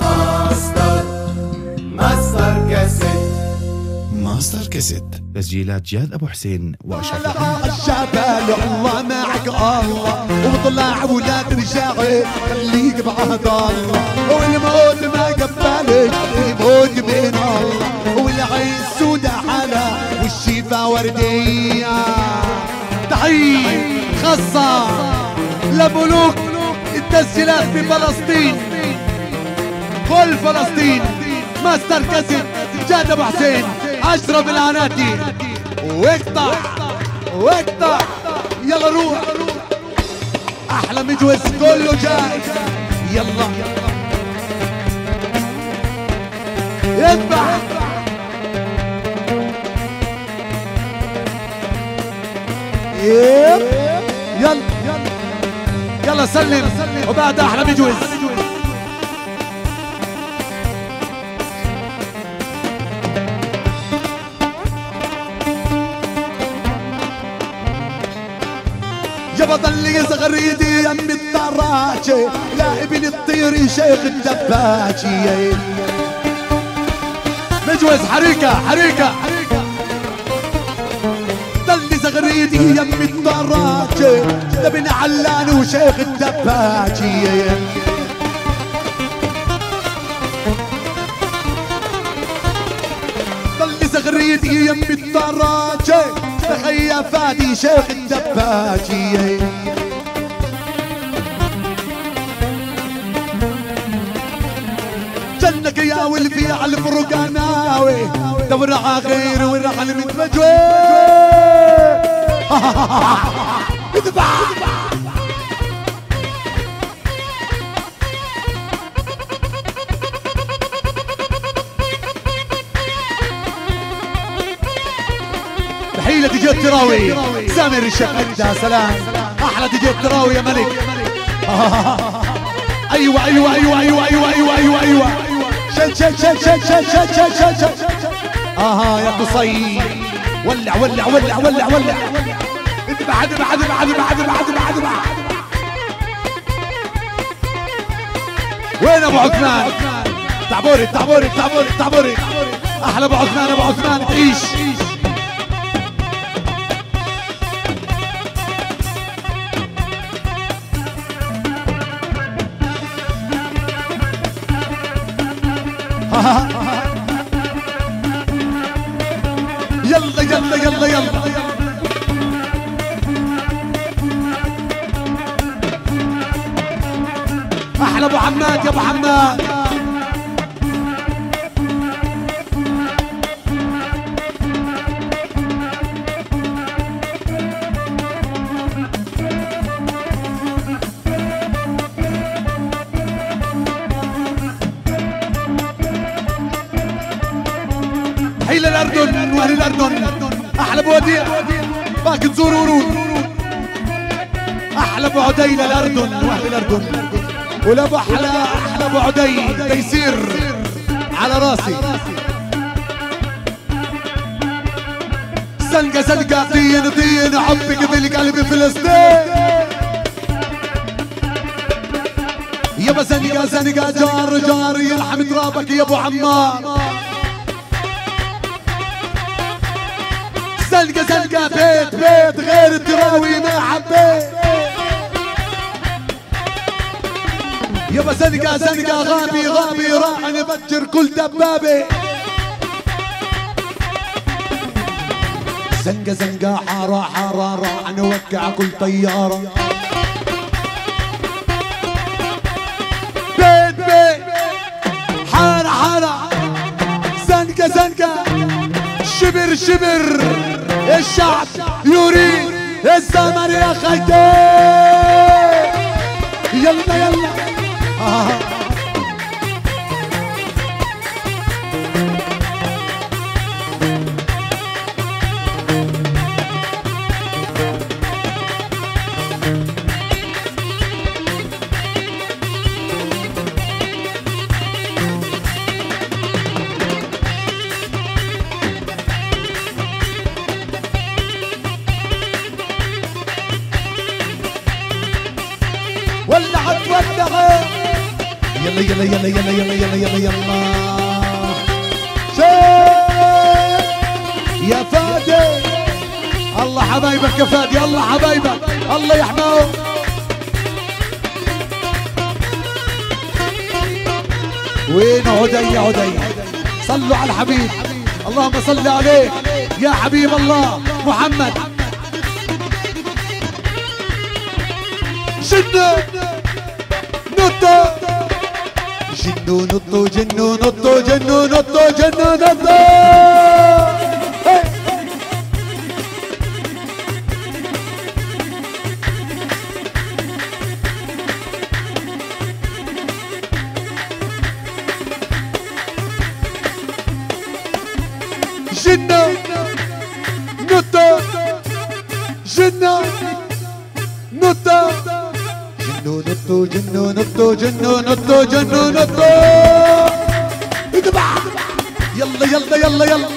ماستر ماستر كاسيت. ماستر كاسيت. تسجيلات جاد أبو حسين وأشرف. الجبل الله معك الله. وطلع ولاد رجاعي خليك بعهد الله والموت ما قبلك يموت من الله. والعين سودة حلا والشفا وردية. تحية خاصة. لملوك التسجيلات في فلسطين. كل فلسطين ماستر كاسيت جاد أبو حسين أشرف العناتي واقطع واقطع يلا روح. أحلى مجوز كله جاي. يلا. يذبح يب. يلا. يلا سلم. وبعد أحلى مجوز جبط اللي صغر يدي يم الدراجة لاعب الطير شيخ الدباجة مجوز حريكة حريكة. ضلي صغر يدي يم الدراجة لبن علان وشيخ الدباجة سيدي يم الدراجة. تحية فادي شيخ الدباجية جنك يا ولفي على الفرقاناوي. دورع غير ورع المتفجوي اذبح تحية دي التراوي. سامر الشيخ يا سلام أحلى دي التراوي يا ملك. أيوه أيوه أيوه أيوه أيوه أيوه أيوه أيوه. شد شد شد شد شد شد شد شد شد آها يا قصي ولع ولع ولع ولع ولع. اذبح اذبح اذبح اذبح اذبح اذبح اذبح وين أبو عثمان؟ تعبوري تعبوري تعبوري تعبوري. أحلى أبو عثمان أبو عثمان تعيش. يلا يلا يلا يلا. أحلى أبو حماد يا أبو حماد. الأردن واهل الاردن أحلى أبو وديع. باك تزور ورود. أحلى أبو عدي للأردن. واهل الاردن ولابو أحلى أحلى أبو عدي تيسير على راسي. زنقه زنقه طين طين حبك بالقلب فلسطين يابا زنقه زنقه جار جار يرحم ترابك يا أبو عمار. زنقة زنقة بيت بيت غير التراوي ما حبيت. يابا زنقة زنقة غابي غابي راح نفجر كل دبابة. زنقة زنقة حارة حارة راح نوقع كل طيارة. بيت بيت. حارة حارة. زنقة زنقة. شبر شبر. الشعب يريد الزمن يا خيتي يلا يلا آه. يلا يلا يلا يلا يلا يلا يلا شيء يا فادي الله حبايبك. يا فادي الله حبايبك الله يحماهم وين عدي يا عدي صلوا على الحبيب اللهم صل عليه يا حبيب الله محمد. جنة jinnu nuttu jinnu nuttu jinnu nuttu jinnu nuttu jinnu nuttu jinnu nuttu جنة نطة جنو نطو جنو نطو جنو نطو جنو نطو اذبح يلا يلا يلا يلا.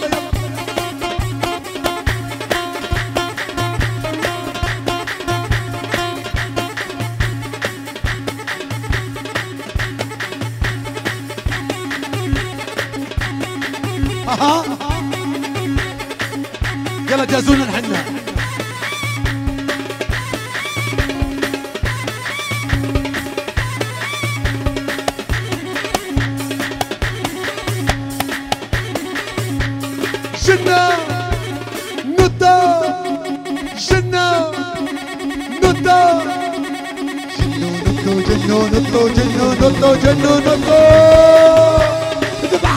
يلا جازونا نحن نوتو جنو نوتو جنو نوتو جنو نوتو اذبح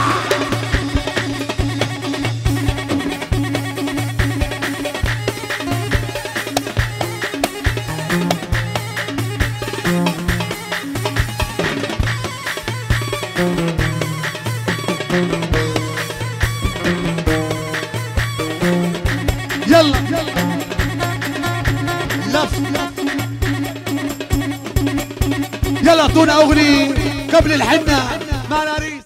يلا لف يلا أعطونا أغنية قبل الحنة.